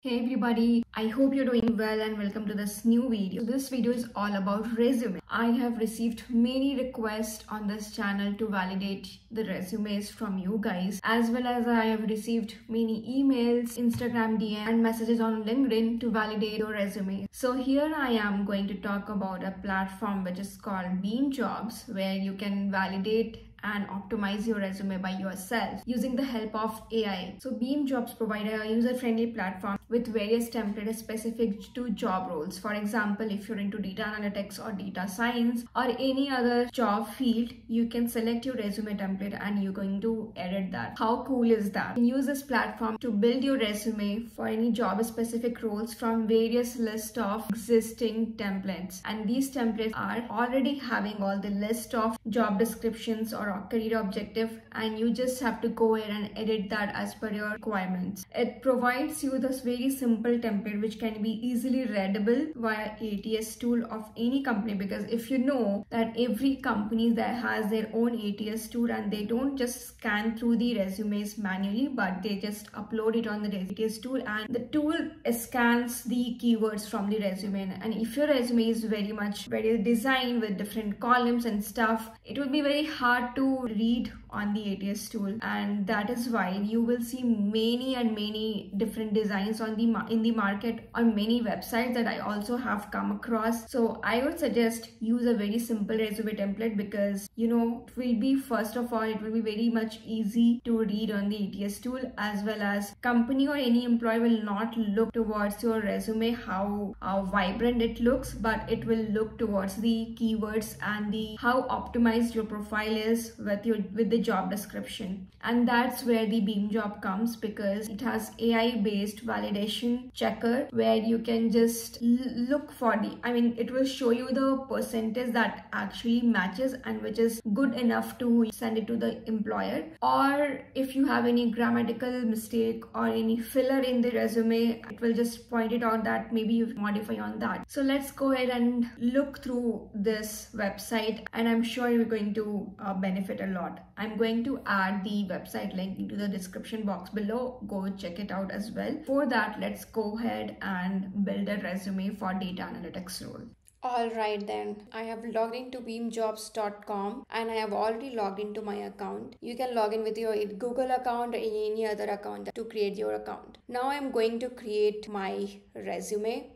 Hey everybody, I hope you're doing well and welcome to this new video. This video is all about resume. I have received many requests on this channel to validate the resumes from you guys as well as I have received many emails, Instagram DM and messages on LinkedIn to validate your resume. So here I am going to talk about a platform which is called Beam Jobs where you can validate and optimize your resume by yourself using the help of AI. So Beam Jobs provide a user-friendly platform with various templates specific to job roles. For example, if you're into data analytics or data science or any other job field, you can select your resume template and you're going to edit that. How cool is that? You can use this platform to build your resume for any job specific roles from various list of existing templates. And these templates are already having all the list of job descriptions or career objective and you just have to go ahead and edit that as per your requirements. It provides you this very simple template which can be easily readable via ATS tool of any company because if you know that every company that has their own ATS tool and they don't just scan through the resumes manually but they just upload it on the ATS tool and the tool scans the keywords from the resume and if your resume is very much very designed with different columns and stuff it will be very hard to read on the ATS tool. And that is why you will see many and many different designs on the in the market on many websites that I also have come across. So I would suggest use a very simple resume template because you know it will be first of all it will be very much easy to read on the ATS tool as well as company or any employee will not look towards your resume how, how vibrant it looks but it will look towards the keywords and the how optimized your profile is with your with the the job description. And that's where the Beam job comes because it has AI based validation checker where you can just look for the, I mean, it will show you the percentage that actually matches and which is good enough to send it to the employer. Or if you have any grammatical mistake or any filler in the resume, it will just point it out that maybe you modify on that. So let's go ahead and look through this website and I'm sure you're going to uh, benefit a lot. I'm I'm going to add the website link into the description box below. Go check it out as well. For that, let's go ahead and build a resume for data analytics role. Alright then, I have logged into beamjobs.com and I have already logged into my account. You can log in with your Google account or any other account to create your account. Now I'm going to create my resume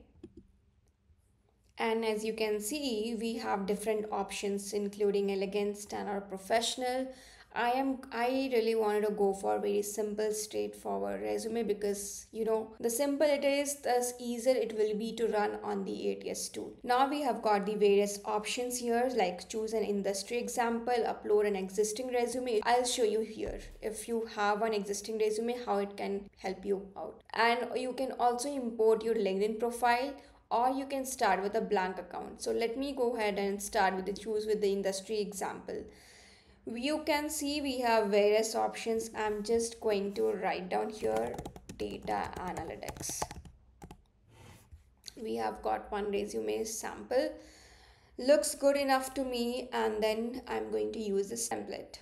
and as you can see we have different options including elegant standard professional I am I really wanted to go for a very simple straightforward resume because you know the simple it is the easier it will be to run on the ATS tool. Now we have got the various options here like choose an industry example, upload an existing resume. I'll show you here if you have an existing resume how it can help you out. And you can also import your LinkedIn profile or you can start with a blank account. So let me go ahead and start with the choose with the industry example you can see we have various options. I'm just going to write down here data analytics. We have got one resume sample. Looks good enough to me and then i'm going to use this template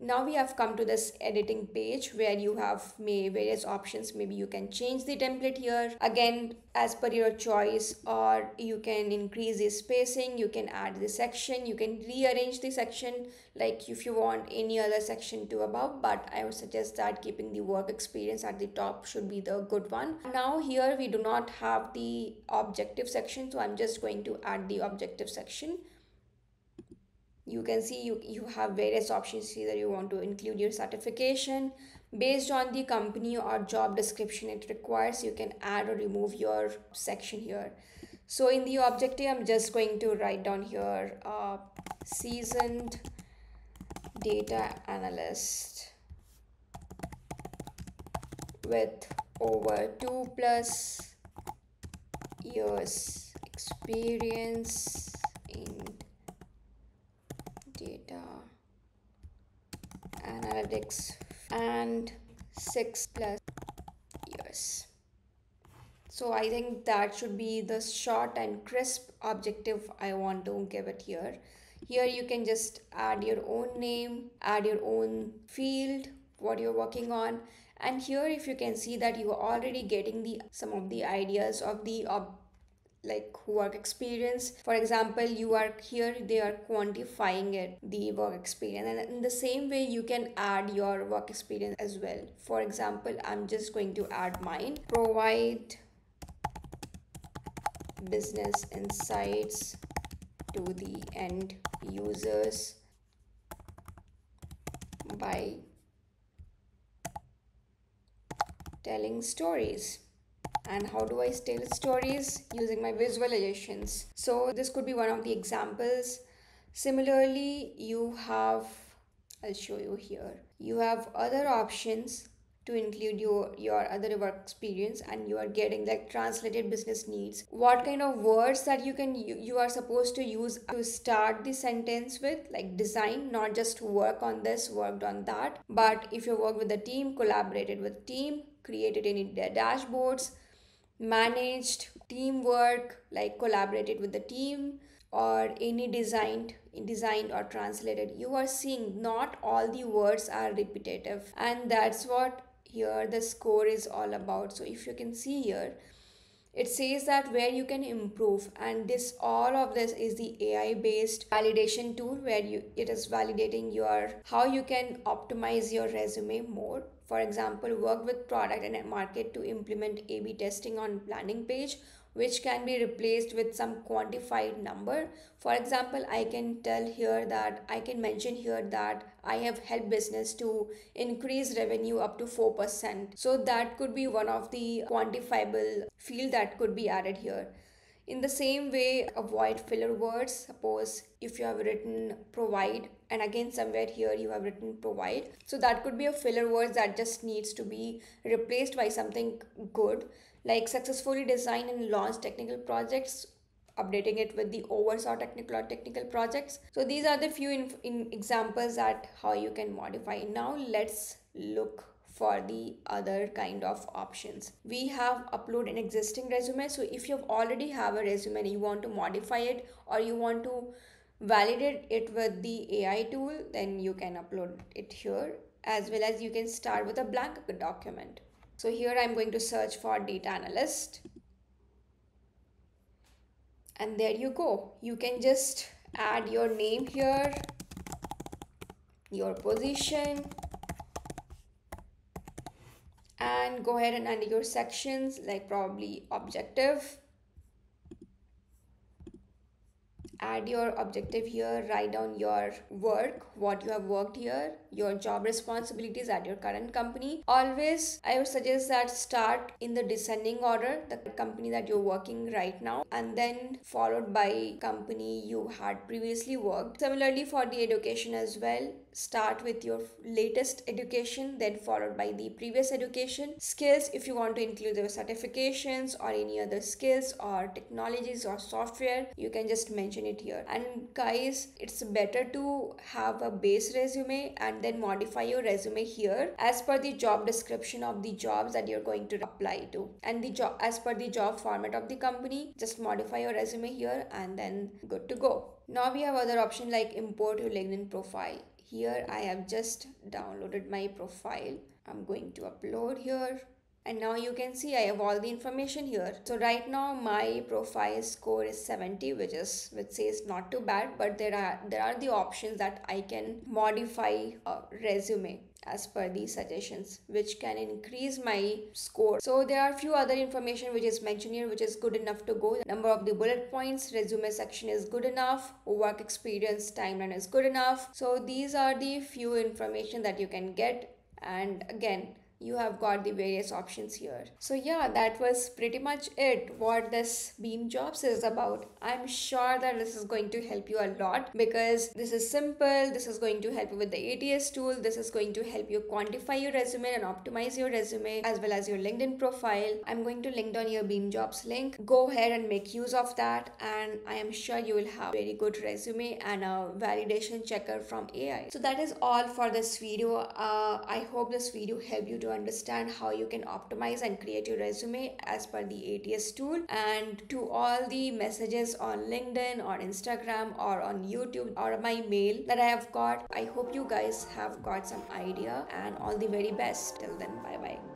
now we have come to this editing page where you have may various options. Maybe you can change the template here. Again as per your choice or you can increase the spacing you can add the section you can rearrange the section like if you want any other section to above but i would suggest that keeping the work experience at the top should be the good one. Now here we do not have the objective section so i'm just going to add the objective section you can see you, you have various options either you want to include your certification. Based on the company or job description it requires you can add or remove your section here. So in the objective i'm just going to write down here uh, seasoned data analyst with over two plus years experience 5x and 6 plus years. So I think that should be the short and crisp objective I want to give it here. Here you can just add your own name, add your own field, what you're working on. And here if you can see that you are already getting the some of the ideas of the ob like work experience. For example you are here they are quantifying it the work experience. And in the same way you can add your work experience as well. For example i'm just going to add mine. Provide business insights to the end users by telling stories and how do I tell stories using my visualizations. So this could be one of the examples. Similarly, you have, I'll show you here, you have other options to include your your other work experience and you are getting like translated business needs what kind of words that you can you, you are supposed to use to start the sentence with like design not just work on this worked on that but if you work with the team collaborated with team created any dashboards managed teamwork like collaborated with the team or any designed designed or translated. You are seeing not all the words are repetitive and that's what here the score is all about. So if you can see here it says that where you can improve and this all of this is the ai based validation tool where you it is validating your how you can optimize your resume more for example, work with product and market to implement A-B testing on landing page which can be replaced with some quantified number. For example, I can tell here that I can mention here that I have helped business to increase revenue up to 4%. So that could be one of the quantifiable field that could be added here. In the same way, avoid filler words. Suppose if you have written provide and again somewhere here you have written provide. So that could be a filler word that just needs to be replaced by something good like successfully design and launch technical projects updating it with the oversaw technical or technical projects. So these are the few in, in examples that how you can modify. Now let's look for the other kind of options. We have upload an existing resume. So if you already have a resume and you want to modify it or you want to validate it with the ai tool then you can upload it here as well as you can start with a blank document. So here i'm going to search for data analyst. And there you go. You can just add your name here your position and go ahead and add your sections like probably objective add your objective here write down your work what you have worked here your job responsibilities at your current company. Always i would suggest that start in the descending order the company that you're working right now and then followed by company you had previously worked. Similarly for the education as well start with your latest education then followed by the previous education. Skills if you want to include the certifications or any other skills or technologies or software you can just mention it here. And guys it's better to have a base resume and then modify your resume here as per the job description of the jobs that you're going to apply to. And the job as per the job format of the company just modify your resume here and then good to go. Now we have other option like import your linkedin profile here I have just downloaded my profile. I'm going to upload here and now you can see I have all the information here. So right now my profile score is 70 which is which says not too bad but there are there are the options that I can modify a resume as per these suggestions which can increase my score. So there are few other information which is mentioned here which is good enough to go. Number of the bullet points resume section is good enough work experience timeline is good enough. So these are the few information that you can get. And again you have got the various options here. So yeah that was pretty much it what this beam jobs is about. I'm sure that this is going to help you a lot because this is simple. This is going to help you with the ats tool. This is going to help you quantify your resume and optimize your resume as well as your linkedin profile. I'm going to link down your beam jobs link. Go ahead and make use of that and i am sure you will have a very good resume and a validation checker from ai so that is all for this video. Uh, i hope this video helped you to understand how you can optimize and create your resume as per the ATS tool. And to all the messages on LinkedIn or Instagram or on YouTube or my mail that I have got, I hope you guys have got some idea and all the very best. Till then, bye bye.